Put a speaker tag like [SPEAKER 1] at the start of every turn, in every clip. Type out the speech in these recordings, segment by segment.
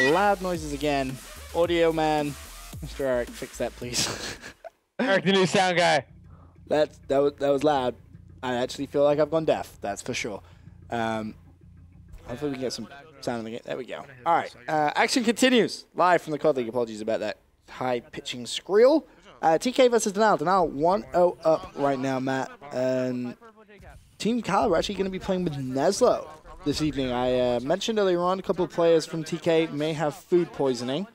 [SPEAKER 1] my loud noises again. Audio man, Mr. Eric, fix that please.
[SPEAKER 2] Eric, the new sound guy.
[SPEAKER 1] That's that was that was loud. I actually feel like I've gone deaf. That's for sure. Um, hopefully we can get some sound in the game. There we go. All right. Uh, action continues live from the COD League. Apologies about that high pitching squeal. Uh, TK versus Denial. Denial 1-0 up right now, Matt. And Team Kaliber are actually going to be playing with Neslo this evening. I uh, mentioned earlier on a couple of players from TK may have food poisoning.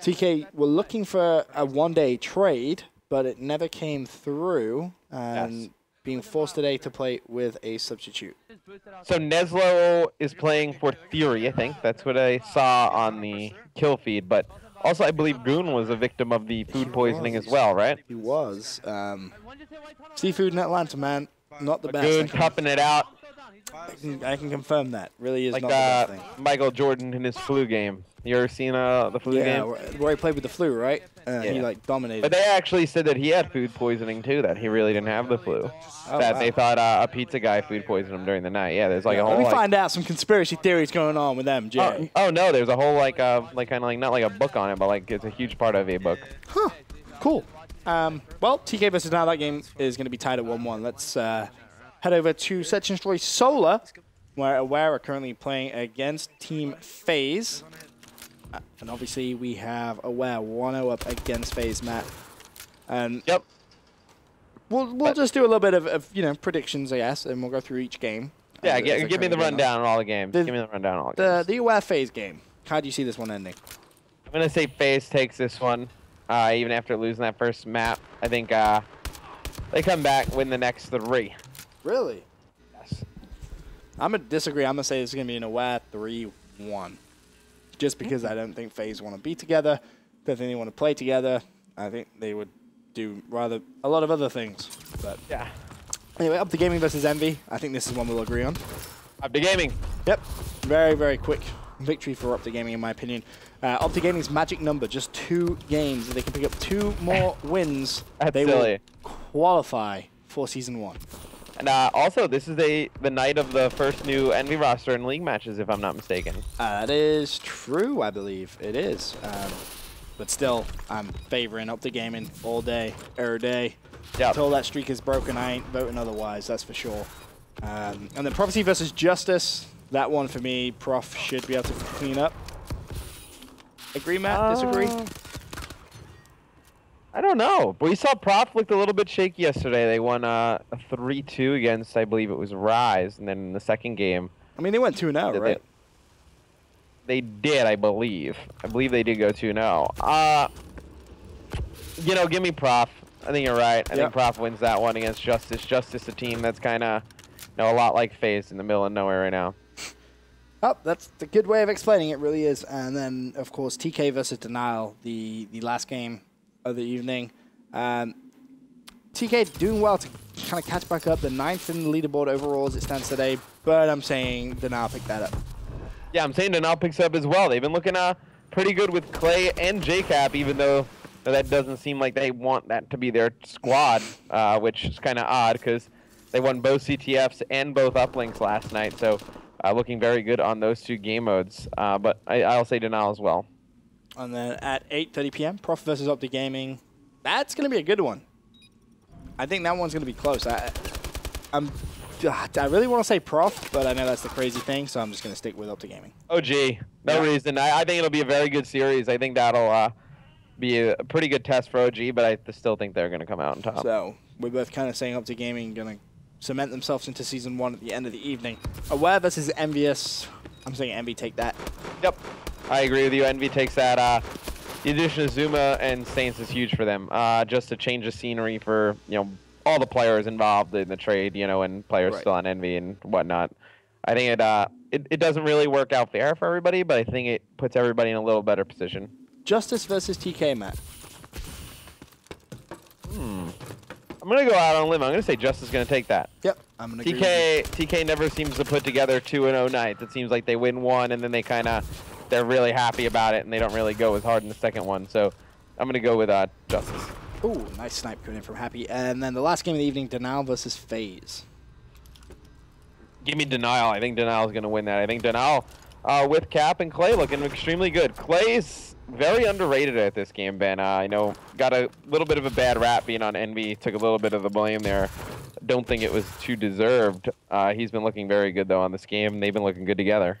[SPEAKER 1] TK were looking for a one-day trade, but it never came through. And
[SPEAKER 2] Yes.
[SPEAKER 1] being forced today to play with a substitute.
[SPEAKER 2] So Neslo is playing for Theory, I think. That's what I saw on the kill feed. But also, I believe Goon was a victim of the food poisoning as well, right?
[SPEAKER 1] He was. Um, seafood in Atlanta, man. Not the best.
[SPEAKER 2] Goon cupping it out
[SPEAKER 1] I can, I can confirm that. Really is
[SPEAKER 2] like
[SPEAKER 1] not the
[SPEAKER 2] uh,
[SPEAKER 1] best thing.
[SPEAKER 2] Michael Jordan in his flu game. You ever seen uh, the flu
[SPEAKER 1] Yeah,
[SPEAKER 2] game?
[SPEAKER 1] where, where he played with the flu, right? Uh, He like dominated.
[SPEAKER 2] But they actually said that he had food poisoning too. That he really didn't have the flu.
[SPEAKER 1] Oh,
[SPEAKER 2] that
[SPEAKER 1] wow.
[SPEAKER 2] they thought uh, a pizza guy food poisoned him during the night. Yeah, there's like
[SPEAKER 1] Yeah,
[SPEAKER 2] a whole.
[SPEAKER 1] let me
[SPEAKER 2] like,
[SPEAKER 1] find out some conspiracy theories going on with them, Jay.
[SPEAKER 2] Oh, oh no, there's a whole like uh like kind of like not like a book on it, but like it's a huge part of a book.
[SPEAKER 1] Huh. Cool. Um, well, TK versus now that game is going to be tied at 1-1. Let's uh, head over to Search and Destroy Solar, where Aware are currently playing against Team FaZe. Uh, and obviously we have Aware 1-0 up against FaZe, Matt. And
[SPEAKER 2] Yep.
[SPEAKER 1] we'll, we'll just do a little bit of, of, you know, predictions, I guess, and we'll go through each game.
[SPEAKER 2] Yeah,
[SPEAKER 1] as
[SPEAKER 2] give me the
[SPEAKER 1] going
[SPEAKER 2] rundown on all the games.
[SPEAKER 1] The-
[SPEAKER 2] give me the rundown on all the
[SPEAKER 1] The,
[SPEAKER 2] games.
[SPEAKER 1] the Aware FaZe game. How do you see this one ending?
[SPEAKER 2] I'm gonna say FaZe takes this one, uh, even after losing that first map. I think uh, they come back, win the next three.
[SPEAKER 1] Really?
[SPEAKER 2] Yes.
[SPEAKER 1] I'm gonna disagree. I'm gonna say it's gonna be an aware three one, just because I don't think FaZe want to be together. Don't think they want to play together. I think they would do rather a lot of other things. But
[SPEAKER 2] Yeah.
[SPEAKER 1] anyway, Optic Gaming versus Envy. I think this is one we'll agree on.
[SPEAKER 2] Optic Gaming.
[SPEAKER 1] Yep, very very quick victory for Optic Gaming in my opinion. Uh, Optic Gaming's magic number, just two games. If they can pick up two more wins,
[SPEAKER 2] That's
[SPEAKER 1] they
[SPEAKER 2] silly.
[SPEAKER 1] will qualify for season one.
[SPEAKER 2] And uh, also, this is the the night of the first new Envy roster in league matches, if I'm not mistaken.
[SPEAKER 1] Uh, that is true, I believe. It is. Um, but still, I'm favoring Optic Gaming all day, every day.
[SPEAKER 2] Yeah.
[SPEAKER 1] Until that streak is broken, I ain't voting otherwise, that's for sure. Um, and then Prophecy versus Justice. That one for me, Prof should be able to clean up. Agree, Matt? Disagree?
[SPEAKER 2] I don't know. But we saw Prof looked a little bit shaky yesterday. They won uh, a 3-2 against, I believe it was Rise, and then in the second game,
[SPEAKER 1] I mean, they went 2 0,
[SPEAKER 2] Did
[SPEAKER 1] right?
[SPEAKER 2] They did, I believe. I believe they did go 2 0. Uh, you know, give me Prof. I think you're right. I
[SPEAKER 1] Yep.
[SPEAKER 2] think Prof wins that one against Justice. Justice, a team that's kind of, you know, a lot like FaZe in the middle of nowhere right now.
[SPEAKER 1] Oh, that's the good way of explaining it, really is. And then, of course, TK versus Denial, the, the last game of the evening. Um, TK doing well to kind of catch back up, the ninth in the leaderboard overall as it stands today, but I'm saying Denial picked that up.
[SPEAKER 2] Yeah, I'm saying Denial picks up as well. They've been looking uh, pretty good with Clay and JKap, even though that doesn't seem like they want that to be their squad, uh, which is kind of odd because they won both CTFs and both uplinks last night. So uh, looking very good on those two game modes. Uh, but I, I'll say Denial as well.
[SPEAKER 1] And then at 8.30 p.m., Prof versus Optic Gaming. That's going to be a good one. I think that one's going to be close. I, I'm, I really want to say Prof, but I know that's the crazy thing, so I'm just going to stick with Optic Gaming.
[SPEAKER 2] Oh, gee. No
[SPEAKER 1] Yeah.
[SPEAKER 2] reason. I, I think it'll be a very good series. I think that'll uh, be a, pretty good test for OG, but I still think they're going to come out on top.
[SPEAKER 1] So we're both kind of saying Opti Gaming going to cement themselves into season one at the end of the evening. Aware versus Envious. I'm saying Envy take that.
[SPEAKER 2] Yep, I agree with you. Envy takes that. Uh, the addition of ZooMaa and Saints is huge for them. Uh, just to change the scenery for you know all the players involved in the trade, you know, and players
[SPEAKER 1] Right.
[SPEAKER 2] still on Envy and whatnot. I think it, uh, it it doesn't really work out fair for everybody, but I think it puts everybody in a little better position.
[SPEAKER 1] Justice versus TK, Matt. Hmm.
[SPEAKER 2] I'm gonna go out on a limb. I'm gonna say Justice is gonna take that.
[SPEAKER 1] Yep. I'm going to agree. with you.
[SPEAKER 2] TK TK never seems to put together two and O nights. It seems like they win one and then they kind of they're really happy about it and they don't really go as hard in the second one. So I'm gonna go with uh, Justice.
[SPEAKER 1] Ooh, nice snipe coming in from Happy. And then the last game of the evening, Denial versus FaZe.
[SPEAKER 2] Give me Denial. I think Denial is going to win that. I think Denial, uh, with Cap and Clay looking extremely good. Clay's very underrated at this game, Ben. Uh, I know got a little bit of a bad rap being on Envy. Took a little bit of the blame there. Don't think it was too deserved. Uh, he's been looking very good though on this game. They've been looking good together.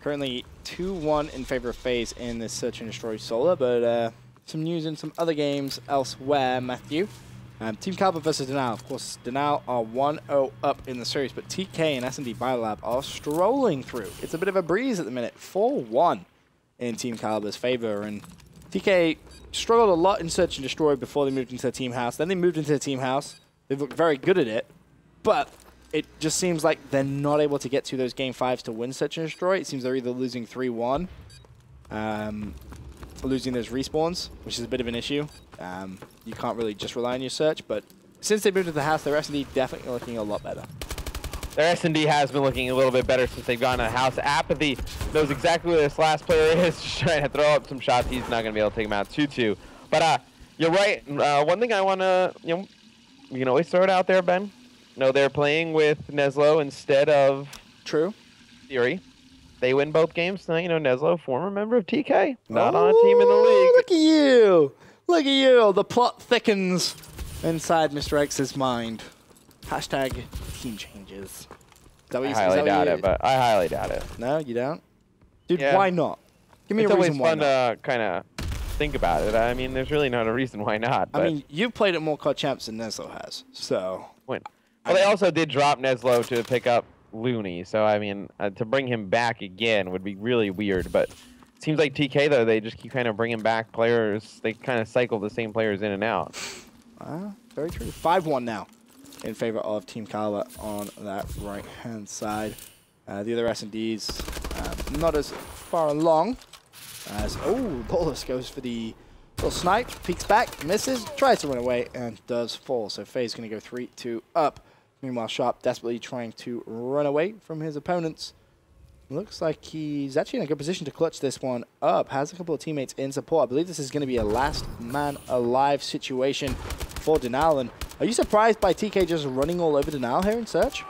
[SPEAKER 1] Currently 2-1 in favor of FaZe in this Search and Destroy Solar, but uh, some news in some other games elsewhere, Matthew. Um, Team Kaliber versus Denial. Of course, Denial are 1-0 up in the series, but TK and S&D Biolab are strolling through. It's a bit of a breeze at the minute. 4-1 in Team Kaliber's favor, and TK struggled a lot in Search and Destroy before they moved into the Team House. Then they moved into the Team House. They've looked very good at it, but it just seems like they're not able to get to those game fives to win Search and Destroy. It seems they're either losing 3-1, um, losing those respawns, which is a bit of an issue. Um, you can't really just rely on your search, but since they moved to the house, their S&D definitely looking a lot better.
[SPEAKER 2] Their S&D has been looking a little bit better since they've gone to the house. Apathy knows exactly where this last player is, just trying to throw up some shots. He's not going to be able to take him out 2-2. But uh, you're right. Uh, one thing I want to, you know, you can always throw it out there, Ben. No, they're playing with Neslo instead of
[SPEAKER 1] True.
[SPEAKER 2] Theory. They win both games tonight. You know, Neslo, former member of TK, not on a team in the league.
[SPEAKER 1] Look at you. Look at you. The plot thickens inside Mr. X's mind. Hashtag team changes. Is that what
[SPEAKER 2] I
[SPEAKER 1] you-
[SPEAKER 2] highly doubt
[SPEAKER 1] you-
[SPEAKER 2] it, but I highly doubt it.
[SPEAKER 1] No, you don't? Dude,
[SPEAKER 2] Yeah.
[SPEAKER 1] why not? Give me
[SPEAKER 2] it's
[SPEAKER 1] a reason why
[SPEAKER 2] It's
[SPEAKER 1] always fun
[SPEAKER 2] to kind of think about it. I mean, there's really not a reason why not. But
[SPEAKER 1] I mean, you've played at more COD champs than Neslo has, so...
[SPEAKER 2] when, well, they also did drop Neslo to pick up Looney, so I mean, uh, to bring him back again would be really weird. But it seems like TK though, they just keep kind of bringing back players. They kind of cycle the same players in and out.
[SPEAKER 1] Ah, very true. 5-1 now in favor of Team Kaliber on that right-hand side. Uh, the other S&Ds um, not as far along as... Oh, Bolus goes for the little snipe, peeks back, misses, tries to run away, and does fall. So FaZe going to go 3-2 up. Meanwhile, Sharp desperately trying to run away from his opponents. Looks like he's actually in a good position to clutch this one up. Has a couple of teammates in support. I believe this is going to be a last man alive situation for Denial. And are you surprised by TK just running all over Denial here in search?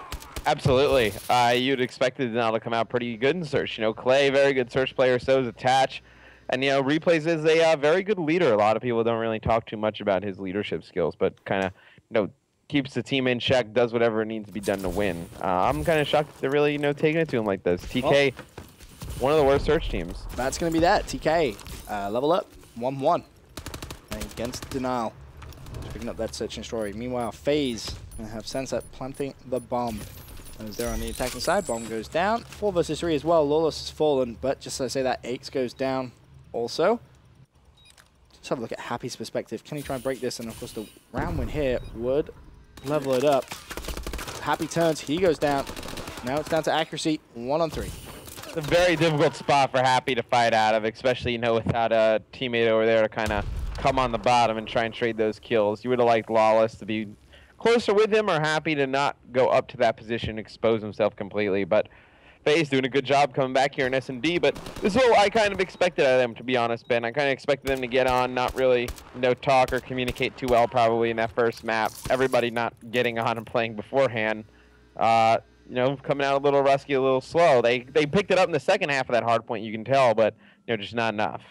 [SPEAKER 2] Absolutely. Uh, you'd expect Denial to come out pretty good in search. You know, Clay, very good search player, so is Attach. And, you know, Replays is a uh, very good leader. A lot of people don't really talk too much about his leadership skills, but kind of, you know, keeps the team in check, does whatever needs to be done to win. Uh, I'm kind of shocked they're really, you know, taking it to him like this. TK, one of the worst search teams.
[SPEAKER 1] That's going to be that. TK, uh, level up, 1-1 against Denial. Just picking up that search and story. Meanwhile, FaZe going to have Sunset planting the bomb. As they're on the attacking side, bomb goes down. 4 versus 3 as well. Lawless has fallen, but just as I say that, Aches goes down also. Let's have a look at Happy's perspective. Can he try and break this? And of course, the round win here would level it up. Happy turns, he goes down. Now it's down to accuracy, one on three.
[SPEAKER 2] It's a very difficult spot for Happy to fight out of, especially, you know, without a teammate over there to kind of come on the bottom and try and trade those kills. You would have liked Lawless to be closer with him or Happy to not go up to that position, expose himself completely. But FaZe doing a good job coming back here in S&D, but this is what I kind of expected of them, to be honest, Ben. I kind of expected them to get on, not really, you know, talk or communicate too well probably in that first map. Everybody not getting on and playing beforehand. Uh, you know, coming out a little rusty, a little slow. They they picked it up in the second half of that hard point, you can tell, but you know, just not enough.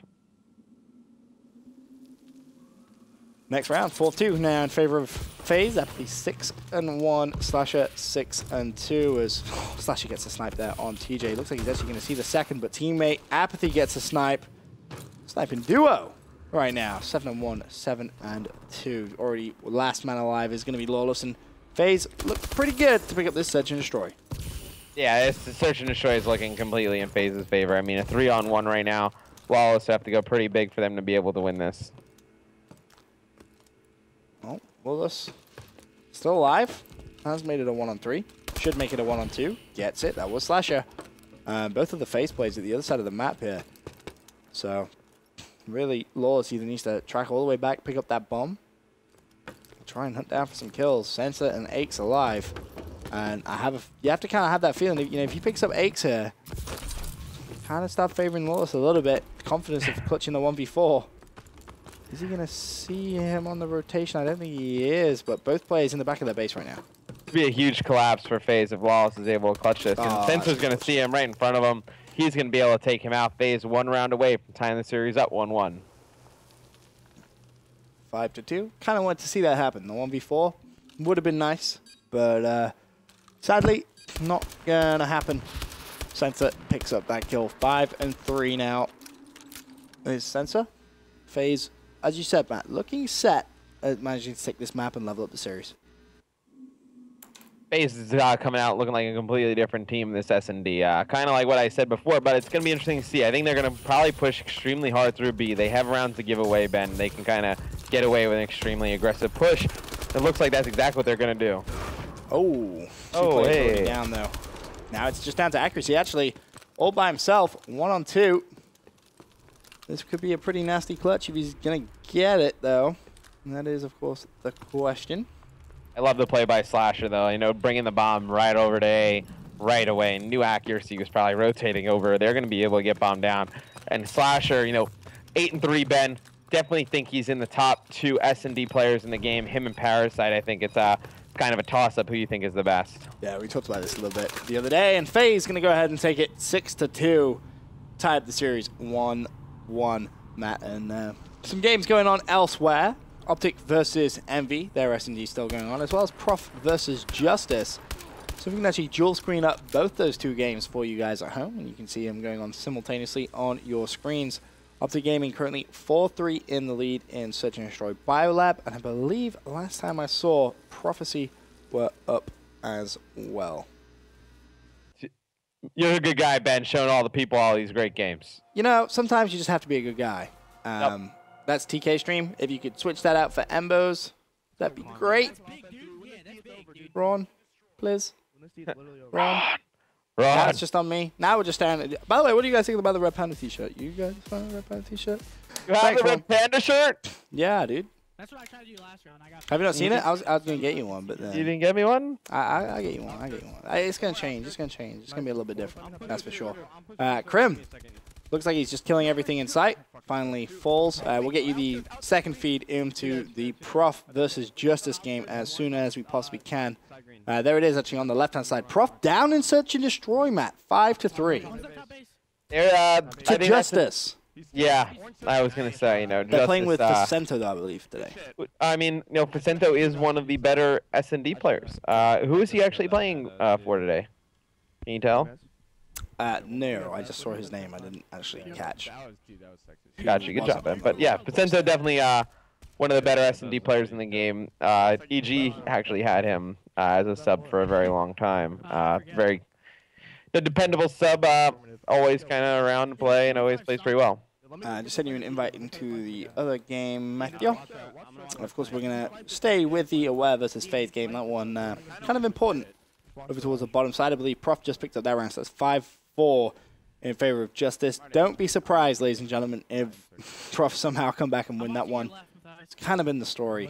[SPEAKER 1] Next round, 4-2 now in favor of FaZe. That'd be 6 and 1, Slasher 6 and 2 as Slasher gets a snipe there on TJ. Looks like he's actually going to see the second, but teammate Apathy gets a snipe. Sniping duo right now. 7 and 1, 7 and 2. Already last man alive is going to be Lawless and FaZe look pretty good to pick up this Search and Destroy.
[SPEAKER 2] Yeah, it's, the search and destroy is looking completely in FaZe's favor. I mean, a three on one right now. Lawless have to go pretty big for them to be able to win this.
[SPEAKER 1] Lawless still alive. Has made it a 1 on 3. Should make it a 1 on 2. Gets it. That was Slasher. Um, both of the face plays at the other side of the map here. So, really, Lawless either needs to track all the way back, pick up that bomb, try and hunt down for some kills. Sensor and Aches alive. And I have a, you have to kind of have that feeling. You know, if he picks up Aches here, kind of start favoring Lawless a little bit. Confidence of clutching the 1v4. Is he going to see him on the rotation? I don't think he is, but both players in the back of their base right now.
[SPEAKER 2] be a huge collapse for FaZe if Wallace is able to clutch this. And
[SPEAKER 1] Oh,
[SPEAKER 2] Sensor's going to see him right in front of him. He's going to be able to take him out. FaZe one round away from tying the series up 1-1.
[SPEAKER 1] Five to two. Kind of wanted to see that happen. The one v four would have been nice, but uh, sadly, not gonna happen. Sensor picks up that kill. Five and three now. Is Sensor phase, as you said, Matt, looking set at managing to take this map and level up the series.
[SPEAKER 2] FaZe is uh, coming out looking like a completely different team this S&D. Uh, kind of like what I said before, but it's going to be interesting to see. I think they're going to probably push extremely hard through B. They have rounds to give away, Ben. They can kind of get away with an extremely aggressive push. It looks like that's exactly what they're going to do.
[SPEAKER 1] Oh,
[SPEAKER 2] Oh, hey.
[SPEAKER 1] down though. Now it's just down to accuracy. Actually, all by himself, one on two. This could be a pretty nasty clutch if he's gonna get it though. And that is, of course, the question.
[SPEAKER 2] I love the play by Slasher, though. You know, bringing the bomb right over to A right away. New accuracy was probably rotating over. They're going to be able to get bombed down. And Slasher, you know, 8 and 3, Ben. Definitely think he's in the top two S&D players in the game. Him and Parasite, I think it's uh, kind of a toss-up who you think is the best.
[SPEAKER 1] Yeah, we talked about this a little bit the other day, and FaZe's gonna go ahead and take it six to two, tie up the series one-one. Matt and uh, some games going on elsewhere. Optic versus Envy, their S&D still going on, as well as Prof versus Justice. So we can actually dual screen up both those two games for you guys at home, and you can see them going on simultaneously on your screens. Optic Gaming currently 4-3 in the lead in Search and Destroy Biolab, and I believe last time I saw Prophecy were up as well.
[SPEAKER 2] You're a good guy, Ben, showing all the people all these great games.
[SPEAKER 1] You know, sometimes you just have to be a good guy. Um, That's TK stream. If you could switch that out for Embos, that'd be great. Ron, please. Ron.
[SPEAKER 2] Ron,
[SPEAKER 1] That's just on me. Now we're just staring at By the way, what do you guys think about the Red Panda t-shirt? You guys find the Red Panda t-shirt?
[SPEAKER 2] you have
[SPEAKER 1] thanks,
[SPEAKER 2] the Red Panda shirt?
[SPEAKER 1] Yeah, dude.
[SPEAKER 3] That's what I tried to do last round. I got.
[SPEAKER 1] Have you not seen it? I was, I was gonna get you one, but then You
[SPEAKER 2] didn't get me one?
[SPEAKER 1] I, I, I get you one. I get you one. I, it's gonna change. It's gonna change. It's gonna be a little bit different. That's for sure. Uh, Krim looks like he's just killing everything in sight. Finally falls. Uh, we'll get you the second feed into the Prof versus Justice game as soon as we possibly can. Uh, there it is, actually on the left-hand side. Prof down in search and destroy, Matt. Five to three
[SPEAKER 3] One's up top base.
[SPEAKER 2] They're, uh,
[SPEAKER 1] to
[SPEAKER 2] think that's a-
[SPEAKER 1] Justice.
[SPEAKER 2] Yeah, I was gonna say, you know,
[SPEAKER 1] They're playing with
[SPEAKER 2] Justice, uh,
[SPEAKER 1] Vicento, though, I believe, today.
[SPEAKER 2] I mean, you know, Facento is one of the better S and D players. Uh, who is he actually playing uh, for today? Can you tell?
[SPEAKER 1] Uh, no, I just saw his name. I didn't actually catch. who
[SPEAKER 2] Gotcha, good job,
[SPEAKER 1] it.
[SPEAKER 2] Ben. But yeah, Facento definitely uh, one of the better S and D players in the game. Uh, EG actually had him uh, as a sub for a very long time. Uh, very the dependable sub, uh, always kind of around to play and always plays pretty well.
[SPEAKER 1] Uh, just send you an invite into the other game, Matthew. And of course, we're going to stay with the Aware versus FaZe game. That one uh, kind of important over towards the bottom side. I believe Prof just picked up that round, so that's 5-4 in favor of Justice. Don't be surprised, ladies and gentlemen, if Prof somehow come back and win that one. It's kind of been the story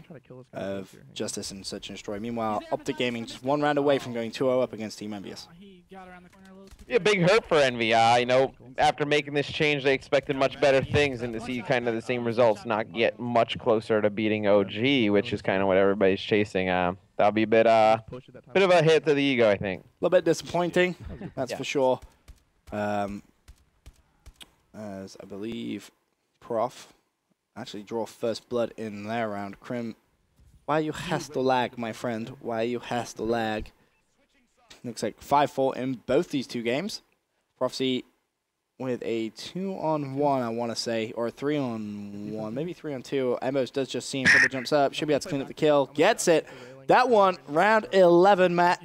[SPEAKER 1] of Justice and Search and Destroy. Meanwhile, Optic Gaming just one round away from going 2-0 up against Team Envious.
[SPEAKER 3] He got around the corner a little.
[SPEAKER 2] Be a big hurt for Envy. Uh, you know, after making this change, they expected much better things, and to see kind of the same results not get much closer to beating OG, which is kind of what everybody's chasing. Uh, that'll be a bit, uh, bit of a hit to the ego, I think.
[SPEAKER 1] A little bit disappointing, that's
[SPEAKER 2] Yeah.
[SPEAKER 1] for sure. Um, as I believe Prof actually draw first blood in their round. Krim, why you has to lag, my friend? Why you has to lag? Looks like 5-4 in both these two games. Prophecy with a 2-on-1, I want to say, or a 3-on-1, maybe 3-on-2. Emos does just see him, double jumps up, should be able to clean up the kill. Gets it. That one, round 11, Matt.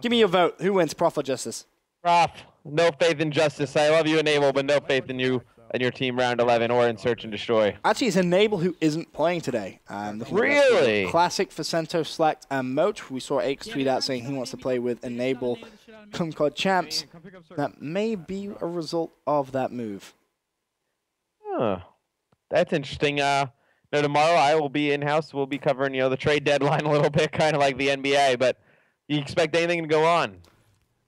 [SPEAKER 1] Give me your vote. Who wins, Prof or Justice?
[SPEAKER 2] Prof, no faith in justice. I love you, Enable, but no faith in you and your team round 11 or in Search and Destroy.
[SPEAKER 1] Actually, it's Enable who isn't playing today. Um, looking at the
[SPEAKER 2] Really?
[SPEAKER 1] Classic for Cento, Slacked, and Moach. We saw Aches tweet out saying he wants to play with Enable come COD champs. That may be a result of that move.
[SPEAKER 2] Huh. That's interesting. Uh, no, tomorrow I will be in house. We'll be covering, you know, the trade deadline a little bit, kind of like the NBA. But you expect anything to go on?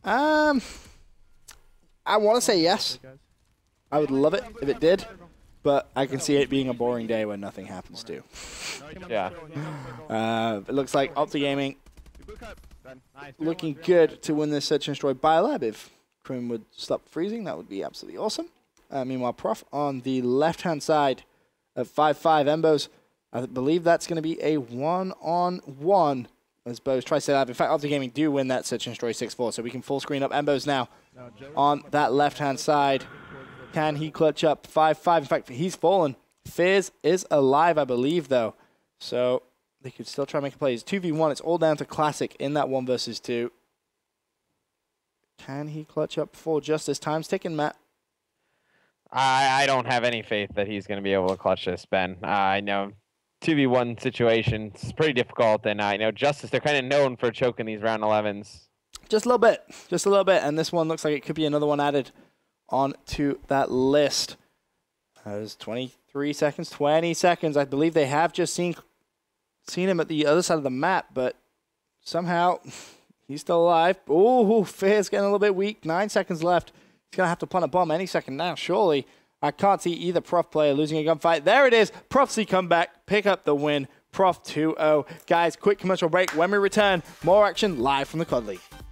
[SPEAKER 1] Um, I want to say yes. I would love it if it did, but I can see it being a boring day when nothing happens too.
[SPEAKER 2] Yeah.
[SPEAKER 1] Uh, it looks like Optic Gaming looking good to win this search and destroy Biolab. If Krim would stop freezing, that would be absolutely awesome. Uh, meanwhile, Prof on the left hand side of 5 5 Embos, I believe that's going to be a one on one as Bose tries to have. In fact, Optic Gaming do win that search and destroy 6 4, so we can full screen up Embos now on that left hand side. Can he clutch up 5 5? In fact, he's fallen. Fizz is alive, I believe, though. So they could still try and make a play. It's 2v1. It's all down to Classic in that 1 versus 2. Can he clutch up before Justice? Time's ticking, Matt.
[SPEAKER 2] I, I don't have any faith that he's going to be able to clutch this, Ben. Uh, I know 2v1 situation is pretty difficult, and I know Justice, they're kind of known for choking these round 11s.
[SPEAKER 1] Just a little bit. Just a little bit. And this one looks like it could be another one added onto that list. That was 23 seconds, 20 seconds. I believe they have just seen seen him at the other side of the map, but somehow he's still alive. Oh, Fair's getting a little bit weak. Nine seconds left. He's going to have to plant a bomb any second now, surely. I can't see either Prof player losing a gunfight. There it is. Profzy come back, pick up the win. Prof 2-0. Guys, quick commercial break. When we return, more action live from the COD League.